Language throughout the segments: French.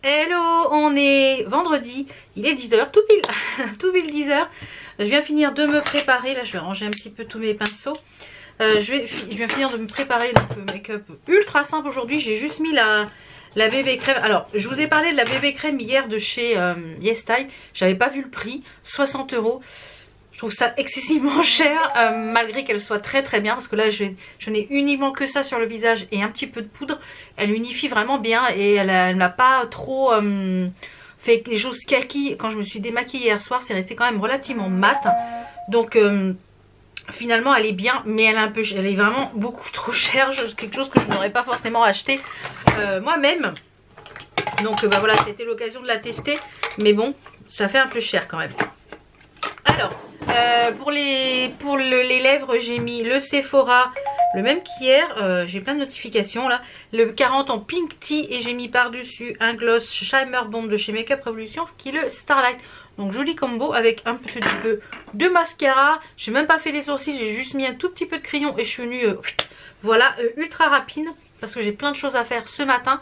Hello, on est vendredi, il est 10h, tout pile, tout pile 10h. Je viens finir de me préparer, là je vais ranger un petit peu tous mes pinceaux. Euh, je, viens finir de me préparer donc le make-up ultra simple aujourd'hui. J'ai juste mis la, la bébé crème. Alors, je vous ai parlé de la bébé crème hier de chez euh, YesStyle. J'avais pas vu le prix, 60 euros. Je trouve ça excessivement cher euh, malgré qu'elle soit très très bien parce que là je, n'ai uniquement que ça sur le visage et un petit peu de poudre. Elle unifie vraiment bien et elle n'a pas trop euh, fait les choses kaki. Quand je me suis démaquillée hier soir c'est resté quand même relativement mat. Donc euh, finalement elle est bien mais elle est un peu elle est vraiment beaucoup trop chère. Quelque chose que je n'aurais pas forcément acheté moi-même. Donc bah voilà c'était l'occasion de la tester mais bon ça fait un peu cher quand même. Alors euh, pour les, pour les lèvres, j'ai mis le Sephora, le même qu'hier. Euh, j'ai plein de notifications là. Le 40 en Pink Tea et j'ai mis par-dessus un gloss Shimmer Bomb de chez Makeup Revolution, ce qui est le Starlight. Donc joli combo avec un petit peu de mascara. J'ai même pas fait les sourcils, j'ai juste mis un tout petit peu de crayon et je suis venue, euh, voilà, ultra rapide. Parce que j'ai plein de choses à faire ce matin.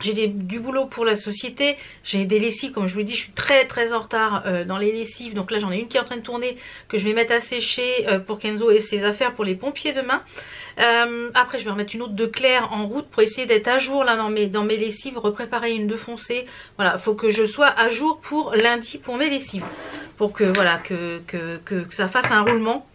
J'ai du boulot pour la société, j'ai des lessives, comme je vous l'ai dit, je suis très très en retard euh, dans les lessives. Donc là j'en ai une qui est en train de tourner, que je vais mettre à sécher euh, pour Kenzo et ses affaires pour les pompiers demain. Euh, après je vais remettre une autre de claire en route pour essayer d'être à jour là dans mes, dans mes lessives, repréparer une de foncée. Voilà, faut que je sois à jour pour lundi pour mes lessives. Pour que voilà que ça fasse un roulement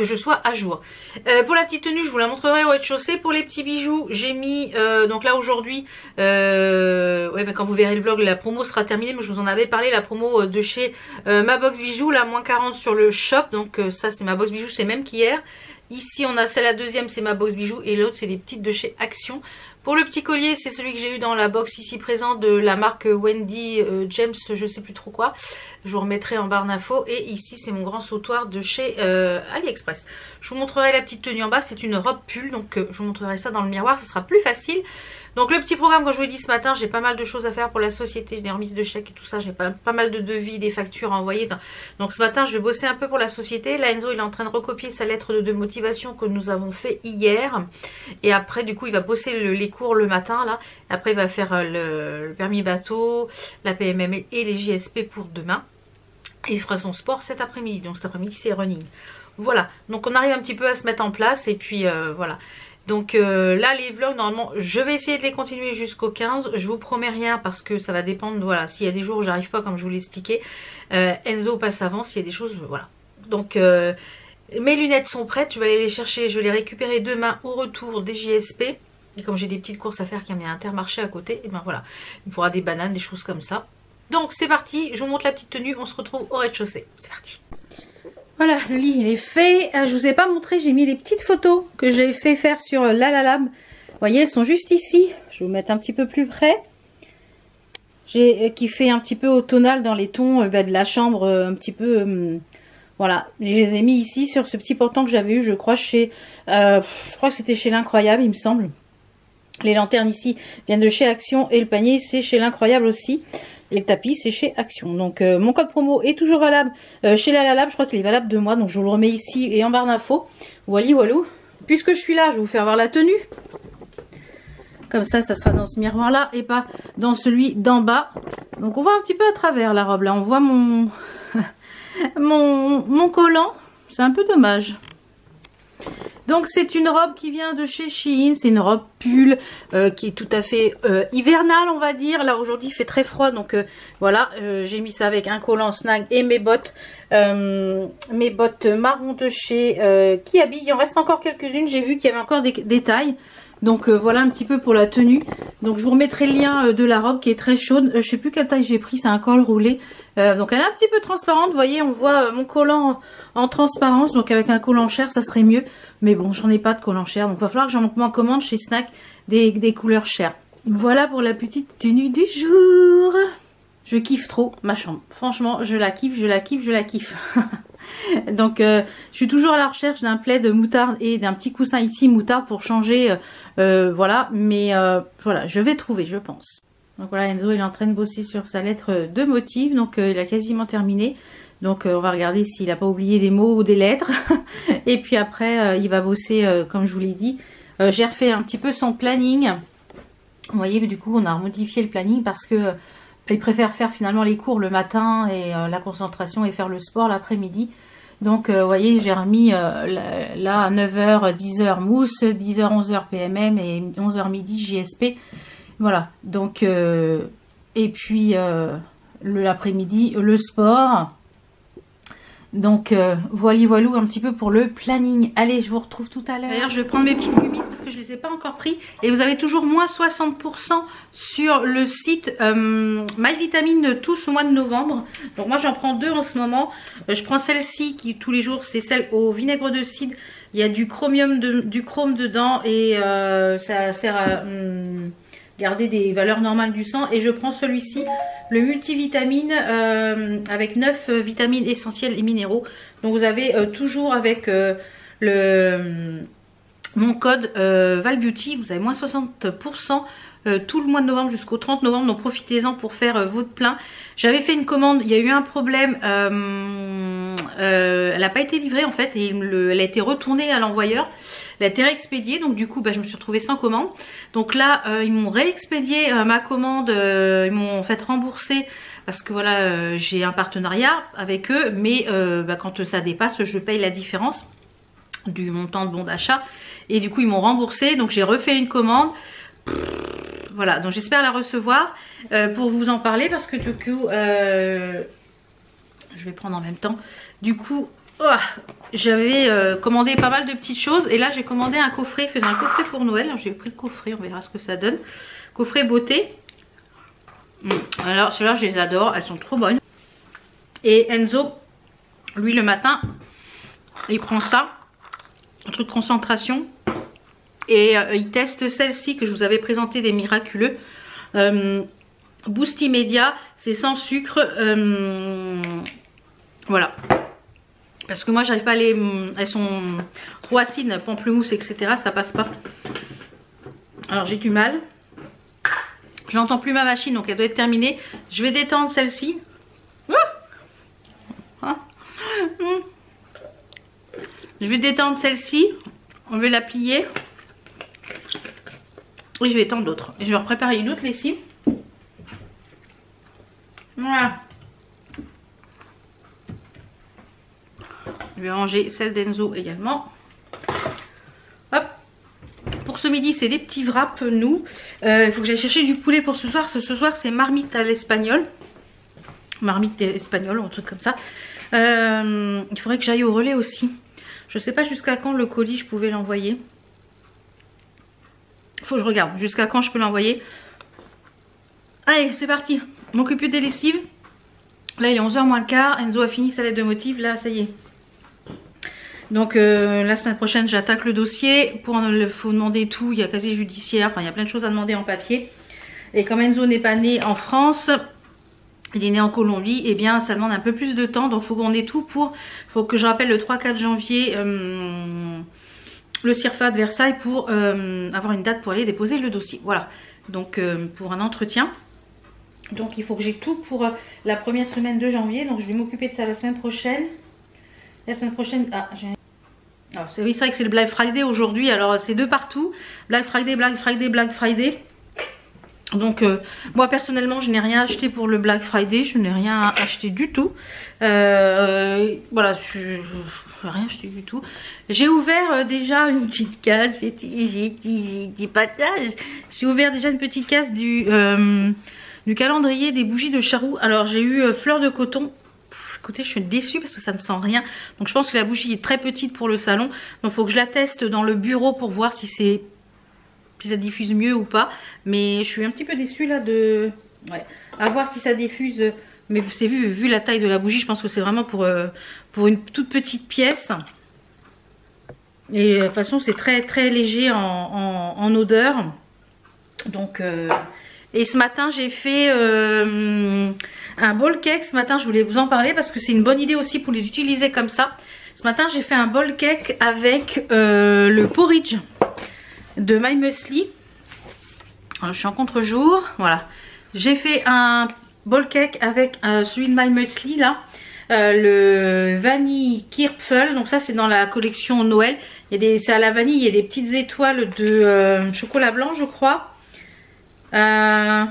que je sois à jour. Euh, pour la petite tenue, je vous la montrerai au rez-de-chaussée. Pour les petits bijoux, j'ai mis, euh, donc là aujourd'hui, euh, ouais, quand vous verrez le vlog, la promo sera terminée, mais je vous en avais parlé, la promo de chez ma box bijoux, la moins 40 sur le shop, donc ça c'est ma box bijoux, c'est même qu'hier. Ici on a celle la deuxième, c'est ma box bijoux, et l'autre c'est les petites de chez Action. Pour le petit collier, c'est celui que j'ai eu dans la box ici présent de la marque Wendy James, je sais plus trop quoi. Je vous remettrai en barre d'infos. Et ici, c'est mon grand sautoir de chez euh, AliExpress. Je vous montrerai la petite tenue en bas. C'est une robe pull, donc euh, je vous montrerai ça dans le miroir. Ce sera plus facile. Donc le petit programme, comme je vous l'ai dit ce matin, j'ai pas mal de choses à faire pour la société. J'ai des remises de chèques et tout ça. J'ai pas, mal de devis, des factures à envoyer. Donc ce matin, je vais bosser un peu pour la société. Là, Enzo, il est en train de recopier sa lettre de, motivation que nous avons fait hier. Et après, du coup, il va bosser les cours le matin. là. Après, il va faire euh, le, permis bateau, la PMM et les JSP pour demain. Il fera son sport cet après-midi. Donc cet après-midi, c'est running. Voilà, donc on arrive un petit peu à se mettre en place. Et puis euh, voilà. Donc euh, là les vlogs normalement je vais essayer de les continuer jusqu'au 15 Je vous promets rien parce que ça va dépendre Voilà s'il y a des jours où j'arrive pas comme je vous l'ai expliqué euh, Enzo passe avant s'il y a des choses voilà. Donc euh, mes lunettes sont prêtes. Je vais aller les chercher. Je vais les récupérer demain au retour des JSP Et comme j'ai des petites courses à faire qui a un intermarché à côté Et ben voilà. Il me faudra des bananes des choses comme ça Donc c'est parti je vous montre la petite tenue On se retrouve au rez-de-chaussée C'est parti voilà, le lit il est fait. Euh, je vous ai pas montré, j'ai mis les petites photos que j'ai fait faire sur euh, Lalalab. Vous voyez, elles sont juste ici. Je vais vous mettre un petit peu plus près. J'ai euh, qui fait un petit peu au tonal dans les tons bah, de la chambre, un petit peu... voilà, je les ai mis ici sur ce petit portant que j'avais eu, je crois, chez... je crois que c'était chez l'Incroyable, il me semble. Les lanternes ici viennent de chez Action et le panier c'est chez l'Incroyable aussi. Et le tapis, c'est chez Action. Donc, euh, mon code promo est toujours valable euh, chez la Lalab. Je crois qu'il est valable de mois. Donc, je vous le remets ici et en barre d'infos. Wally walou. Puisque je suis là, je vais vous faire voir la tenue. Comme ça, ça sera dans ce miroir-là et pas dans celui d'en bas. Donc, on voit un petit peu à travers la robe. Là, on voit mon, mon, mon collant. C'est un peu dommage. Donc c'est une robe qui vient de chez Shein, c'est une robe pull euh, qui est tout à fait euh, hivernale on va dire. Là aujourd'hui il fait très froid donc euh, voilà j'ai mis ça avec un collant snag et mes bottes. mes bottes marron de chez Kiabi. Il en reste encore quelques-unes, j'ai vu qu'il y avait encore des détails. Donc voilà un petit peu pour la tenue. Donc je vous remettrai le lien de la robe qui est très chaude. je sais plus quelle taille j'ai pris, c'est un col roulé. donc elle est un petit peu transparente, vous voyez on voit mon collant en transparence. Donc avec un collant cher ça serait mieux. Mais bon, j'en ai pas de collant cher. Donc il va falloir que j'en commande chez Snack des, des couleurs chères. Voilà pour la petite tenue du jour. Je kiffe trop ma chambre. Franchement, je la kiffe, je la kiffe, je la kiffe. Donc euh, je suis toujours à la recherche d'un plaid de moutarde et d'un petit coussin ici moutarde pour changer. Euh, euh, voilà, mais voilà, je vais trouver, je pense. Donc voilà, Enzo il est en train de bosser sur sa lettre de motif. Donc il a quasiment terminé. Donc on va regarder s'il n'a pas oublié des mots ou des lettres. et puis après, il va bosser, comme je vous l'ai dit. J'ai refait un petit peu son planning. Vous voyez, du coup, on a modifié le planning parce que il préfère faire finalement les cours le matin et la concentration et faire le sport l'après-midi. Donc, vous voyez, j'ai remis là à 9h, 10h mousse, 10h, 11h PMM et 11h midi JSP. Voilà, donc, et puis l'après-midi, le sport. Donc euh, voilà voilà un petit peu pour le planning. Allez, je vous retrouve tout à l'heure. D'ailleurs, je vais prendre mes petites ai pas encore pris. Et vous avez toujours moins 60% sur le site euh, My Vitamine tous au mois de novembre. Donc moi j'en prends deux en ce moment. Euh, je prends celle-ci qui tous les jours, c'est celle au vinaigre de cidre. Il y a du chromium, de, du chrome dedans et euh, ça sert à... Hum, garder des valeurs normales du sang. Et je prends celui-ci, le multivitamine euh, avec 9 vitamines essentielles et minéraux. Donc vous avez toujours avec le mon code ValBeauty, vous avez moins 60% tout le mois de novembre jusqu'au 30 novembre. Donc profitez-en pour faire votre plein. J'avais fait une commande, il y a eu un problème. elle n'a pas été livrée en fait et elle a été retournée à l'envoyeur. Elle a été réexpédiée, donc du coup bah, je me suis retrouvée sans commande. Donc là euh, ils m'ont réexpédié euh, ma commande, euh, ils m'ont fait rembourser parce que voilà j'ai un partenariat avec eux, mais bah, quand ça dépasse je paye la différence du montant de bon d'achat. Et du coup ils m'ont remboursé, donc j'ai refait une commande. Voilà, donc j'espère la recevoir pour vous en parler parce que du coup, je vais prendre en même temps. Du coup, Oh, j'avais euh, commandé pas mal de petites choses et là j'ai commandé un coffret, faisant un coffret pour Noël. J'ai pris le coffret, on verra ce que ça donne. Coffret beauté. Hmm, alors celles-là je les adore, elles sont trop bonnes. Et Enzo, lui le matin, il prend ça, un truc concentration. Et euh, il teste celle-ci que je vous avais présentée des miraculeux. Euh, Boost immédiat, c'est sans sucre. voilà. Parce que moi j'arrive pas à les... Elles sont trop acides, pamplemousse, etc. Ça passe pas. Alors j'ai du mal. J'entends plus ma machine donc elle doit être terminée. Je vais détendre celle-ci. Ah. Je vais détendre celle-ci. On va la plier. Et je vais étendre l'autre. Et je vais préparer une autre lessive. Voilà. Je vais ranger celle d'Enzo également. Hop. Pour ce midi, c'est des petits wraps, nous. Euh, il faut que j'aille chercher du poulet pour ce soir. Ce, soir, c'est marmite à l'espagnol. Marmite espagnole, un truc comme ça. Euh, il faudrait que j'aille au relais aussi. Je sais pas jusqu'à quand le colis je pouvais l'envoyer. Faut que je regarde jusqu'à quand je peux l'envoyer? Allez, c'est parti. M'occuper des lessives. Là, il est 11h moins le quart. Enzo a fini sa lettre de motif. Là, ça y est. Donc euh, la semaine prochaine j'attaque le dossier. Pour il faut demander tout, il y a quasi judiciaire, enfin il y a plein de choses à demander en papier. Et comme Enzo n'est pas né en France, il est né en Colombie, et eh bien ça demande un peu plus de temps. Donc faut qu'on ait tout pour. Faut que je rappelle le 3-4 janvier euh, le CIRFA de Versailles pour euh, avoir une date pour aller déposer le dossier. Voilà. Donc pour un entretien. Donc il faut que j'ai tout pour la première semaine de janvier. Donc je vais m'occuper de ça la semaine prochaine. La semaine prochaine, ah, j'ai alors c'est vrai que c'est le Black Friday aujourd'hui, alors c'est deux partout. Black Friday, Black Friday, Black Friday. Donc euh, moi personnellement je n'ai rien acheté pour le Black Friday, je n'ai rien acheté du tout. Euh, voilà, je n'ai rien acheté du tout. J'ai ouvert euh, déjà une petite case, j'ai dit passage. J'ai ouvert déjà une petite case du, calendrier des bougies de charroux. Alors j'ai eu fleur de coton, Écoutez, je suis déçue parce que ça ne sent rien. Donc je pense que la bougie est très petite pour le salon. Donc il faut que je la teste dans le bureau pour voir si c'est si ça diffuse mieux ou pas. Mais je suis un petit peu déçue là de... Ouais. À voir si ça diffuse. Mais c'est vu, vu la taille de la bougie, je pense que c'est vraiment pour, euh, pour une toute petite pièce. Et de toute façon, c'est très très léger en, odeur. Donc, euh, et ce matin, j'ai fait euh, un bol cake. Ce matin, je voulais vous en parler parce que c'est une bonne idée aussi pour les utiliser comme ça. Ce matin, j'ai fait un bol cake avec le porridge de My Muesli. Alors, je suis en contre-jour. Voilà. J'ai fait un bol cake avec euh, celui de My Muesli là. le vanille Kirpfel, donc ça c'est dans la collection Noël. C'est à la vanille, il y a des petites étoiles de chocolat blanc je crois. Euh,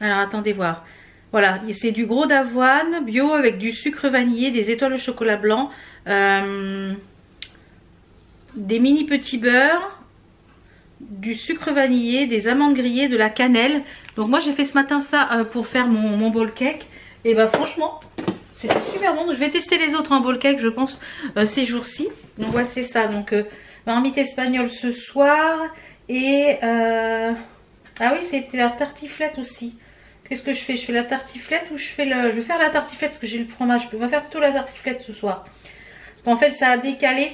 alors attendez voir. Voilà, c'est du gros d'avoine bio avec du sucre vanillé, des étoiles au chocolat blanc, euh, des mini petits beurres, du sucre vanillé, des amandes grillées, de la cannelle. Donc moi j'ai fait ce matin ça euh, pour faire mon, mon bowl cake. Et bah franchement, c'était super bon. Je vais tester les autres en bowl cake je pense ces jours-ci. Donc voilà c'est ça. Donc marmite espagnole ce soir. Et ah oui c'était la tartiflette aussi. Qu'est-ce que je fais? Je fais la tartiflette ou je fais le... Je vais faire la tartiflette parce que j'ai le fromage. Je peux faire plutôt la tartiflette ce soir. Parce qu'en fait, ça a décalé.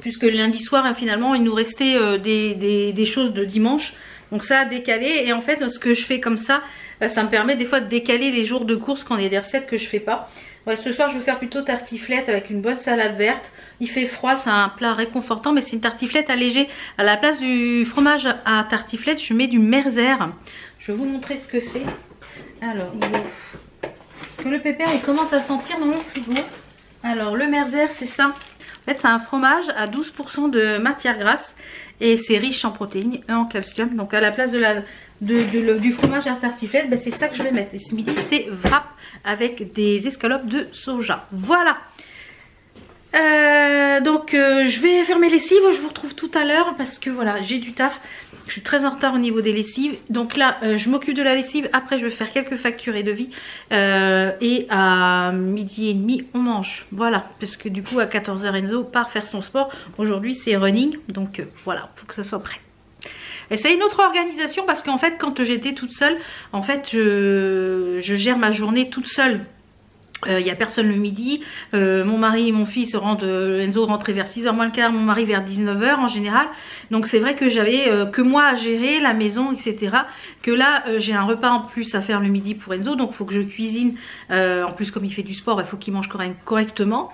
Puisque lundi soir, hein, finalement, il nous restait euh, des, choses de dimanche. Donc ça a décalé. Et en fait, ce que je fais comme ça, euh, ça me permet des fois de décaler les jours de course quand il y a des recettes que je fais pas. ce soir, je vais faire plutôt tartiflette avec une bonne salade verte. Il fait froid, c'est un plat réconfortant, mais c'est une tartiflette allégée. À la place du fromage à tartiflette, je mets du merzer. Je vais vous montrer ce que c'est. Alors, le pépère, il commence à sentir dans le frigo. Alors, le merzer, c'est ça. En fait, c'est un fromage à 12% de matière grasse. Et c'est riche en protéines et en calcium. Donc, à la place du fromage à tartiflette, ben, c'est ça que je vais mettre. Et ce midi, c'est wrap avec des escalopes de soja. Voilà. Euh, donc euh, je vais faire mes lessives, je vous retrouve tout à l'heure parce que voilà j'ai du taf. Je suis très en retard au niveau des lessives. Donc là, euh, je m'occupe de la lessive. Après, je vais faire quelques factures et devis. Et à midi et demi, on mange. Voilà. Parce que du coup, à 14h, Enzo part faire son sport. Aujourd'hui, c'est running. Donc voilà, faut que ça soit prêt. Et c'est une autre organisation parce qu'en fait, quand j'étais toute seule, en fait, je gère ma journée toute seule il euh, n'y a personne le midi, euh, mon mari et mon fils se rendent, euh, Enzo rentrait vers 6h moins le quart, mon mari vers 19h en général. Donc c'est vrai que j'avais que moi à gérer, la maison, etc. Que là j'ai un repas en plus à faire le midi pour Enzo, donc il faut que je cuisine. en plus comme il fait du sport, il faut qu'il mange correctement,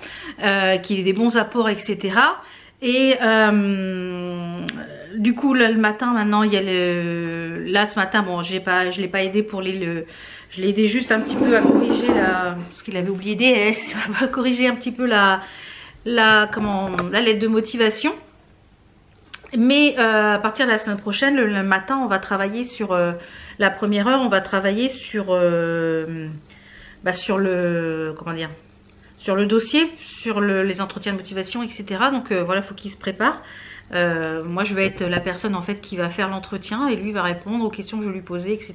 qu'il ait des bons apports, etc. Et du coup là, le matin maintenant il y a le... Là ce matin, bon j'ai pas, je l'ai pas aidé pour les... Le je l'ai aidé juste un petit peu à corriger la... Parce qu'il avait oublié des S. À corriger un petit peu la, la, comment, la lettre de motivation. Mais euh, à partir de la semaine prochaine, le, matin, on va travailler sur... Euh, la première heure, on va travailler sur... Euh, bah, sur le... Comment dire sur le dossier, sur les entretiens de motivation, etc. Donc voilà, il faut qu'il se prépare. Euh, moi, je vais être la personne en fait qui va faire l'entretien et lui va répondre aux questions que je lui posais, etc.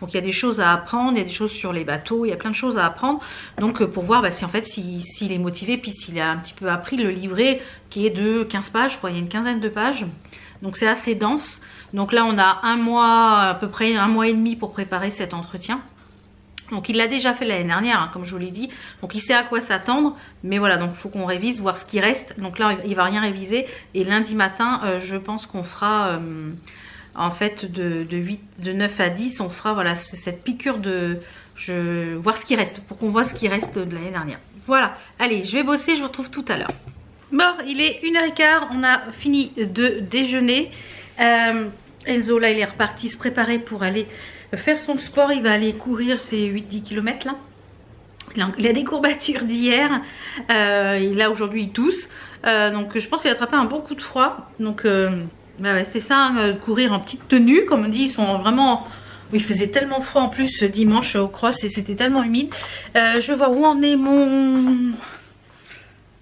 Donc, il y a des choses à apprendre, il y a des choses sur les bateaux, il y a plein de choses à apprendre. Donc, euh, pour voir bah, si en fait, s'il est motivé, puis s'il a un petit peu appris le livret qui est de 15 pages, je crois, il y a une quinzaine de pages. Donc, c'est assez dense. Donc là, on a un mois, à peu près un mois et demi pour préparer cet entretien. Donc il l'a déjà fait l'année dernière, hein, comme je vous l'ai dit. Donc il sait à quoi s'attendre. Mais voilà, donc il faut qu'on révise, voir ce qui reste. Donc là, il va rien réviser. Et lundi matin, euh, je pense qu'on fera... Euh, en fait, de, 8, de 9 à 10, on fera voilà, cette piqûre de... Voir ce qui reste, pour qu'on voit ce qui reste de l'année dernière. Voilà, allez, je vais bosser, je vous retrouve tout à l'heure. Bon, il est 1h15, on a fini de déjeuner. Euh, Enzo, là, il est reparti se préparer pour aller faire son sport. Il va aller courir ses 8-10 km là. Il a des courbatures d'hier. Euh, a aujourd'hui il tousse. Euh, donc je pense qu'il a attrapé un bon coup de froid. Donc euh, bah c'est ça, courir en petite tenue. Comme on dit, ils sont vraiment... Il faisait tellement froid en plus dimanche au cross et c'était tellement humide. je voir où en est mon...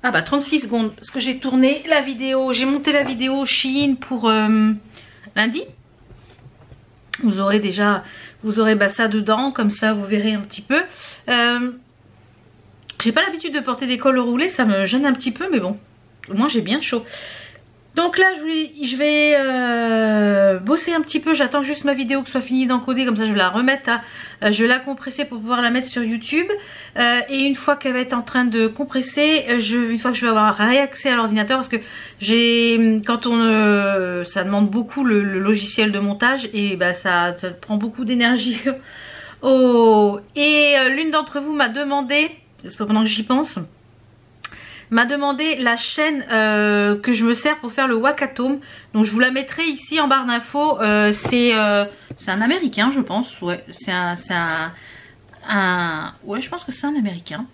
Ah bah 36 secondes. Parce que j'ai tourné la vidéo. J'ai monté la vidéo Chine pour lundi. Vous aurez déjà, vous aurez bah, ça dedans, comme ça vous verrez un petit peu. Euh, j'ai pas l'habitude de porter des cols roulés, ça me gêne un petit peu, mais bon, moins j'ai bien chaud. Donc là, je vais euh, bosser un petit peu. J'attends juste ma vidéo que soit finie d'encoder. Comme ça, je vais la remettre. À, euh, je vais la compresser pour pouvoir la mettre sur YouTube. Euh, et une fois qu'elle va être en train de compresser, une fois que je vais avoir réaccès à l'ordinateur, parce que j'ai, quand on, ça demande beaucoup le, logiciel de montage et bah ça, prend beaucoup d'énergie. oh, et l'une d'entre vous m'a demandé, pendant que j'y pense m'a demandé la chaîne euh, que je me sers pour faire le Wakatome. Donc je vous la mettrai ici en barre d'infos. Euh, euh, c'est un américain je pense. Ouais, je pense que c'est un américain.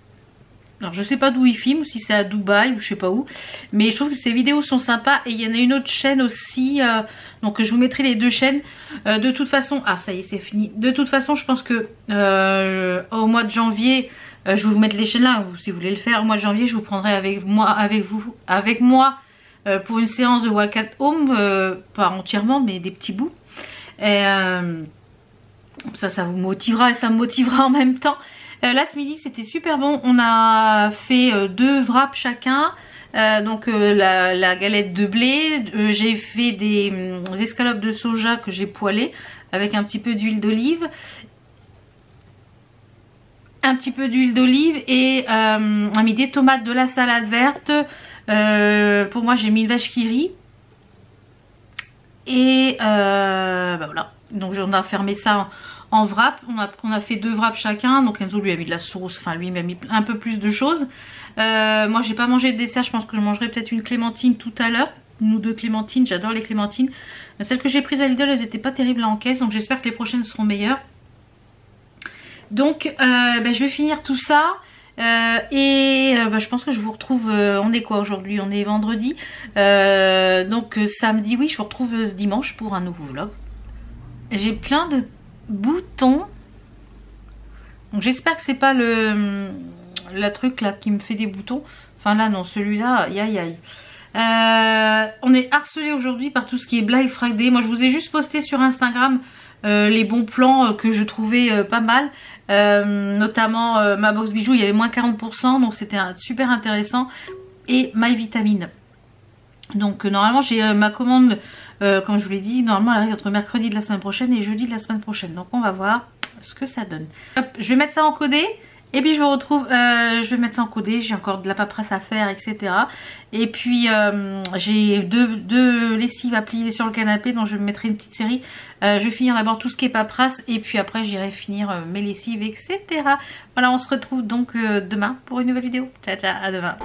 Alors je sais pas d'où il filme, ou si c'est à Dubaï ou je sais pas où. Mais je trouve que ses vidéos sont sympas. Et il y en a une autre chaîne aussi. Euh, donc je vous mettrai les deux chaînes. Euh, de toute façon, ah ça y est c'est fini. De toute façon je pense que euh, au mois de janvier, je vais vous mettre les chaînes là. Si vous voulez le faire, au mois de janvier je vous prendrai avec moi, avec vous, avec moi pour une séance de Walk at Home. pas entièrement mais des petits bouts. Ça, ça vous motivera et ça me motivera en même temps. Euh, là ce midi c'était super bon. On a fait euh, deux wraps chacun. Euh, donc la, galette de blé. J'ai fait des, hum, escalopes de soja que j'ai poêlées avec un petit peu d'huile d'olive. Un petit peu d'huile d'olive et on a mis des tomates, de la salade verte. pour moi j'ai mis une vache qui rit. Et bah voilà. Donc on a fermé ça en wrap. On a, on a fait deux wraps chacun. Donc Enzo lui a mis de la sauce, enfin lui il m'a mis un peu plus de choses. Euh, moi j'ai pas mangé de dessert, je pense que je mangerai peut-être une clémentine tout à l'heure. Ou deux clémentines, j'adore les clémentines. Celles que j'ai prises à Lidl, elles étaient pas terribles en caisse. Donc j'espère que les prochaines seront meilleures. Donc euh, ben, je vais finir tout ça. Euh, et ben, je pense que je vous retrouve, on est quoi aujourd'hui? On est vendredi. donc samedi, oui, je vous retrouve ce dimanche pour un nouveau vlog. J'ai plein de boutons. Donc j'espère que c'est pas le la truc là qui me fait des boutons. Enfin là non, celui-là, aïe aïe aïe. Euh, on est harcelé aujourd'hui par tout ce qui est Black Friday. Moi je vous ai juste posté sur Instagram euh, les bons plans euh, que je trouvais pas mal. notamment ma box bijoux, il y avait moins 40%, donc c'était super intéressant. Et My Vitamine. Donc normalement j'ai ma commande euh, comme je vous l'ai dit, normalement elle arrive entre mercredi de la semaine prochaine et jeudi de la semaine prochaine. Donc on va voir ce que ça donne. Je vais mettre ça en codé. Et puis je vous retrouve, euh, je vais mettre ça en codé, j'ai encore de la paperasse à faire, etc. Et puis euh, j'ai deux, deux, lessives à plier sur le canapé, dont je mettrai une petite série. je vais finir d'abord tout ce qui est paperasse et puis après j'irai finir mes lessives, etc. Voilà, on se retrouve donc demain pour une nouvelle vidéo. Ciao, ciao, à demain.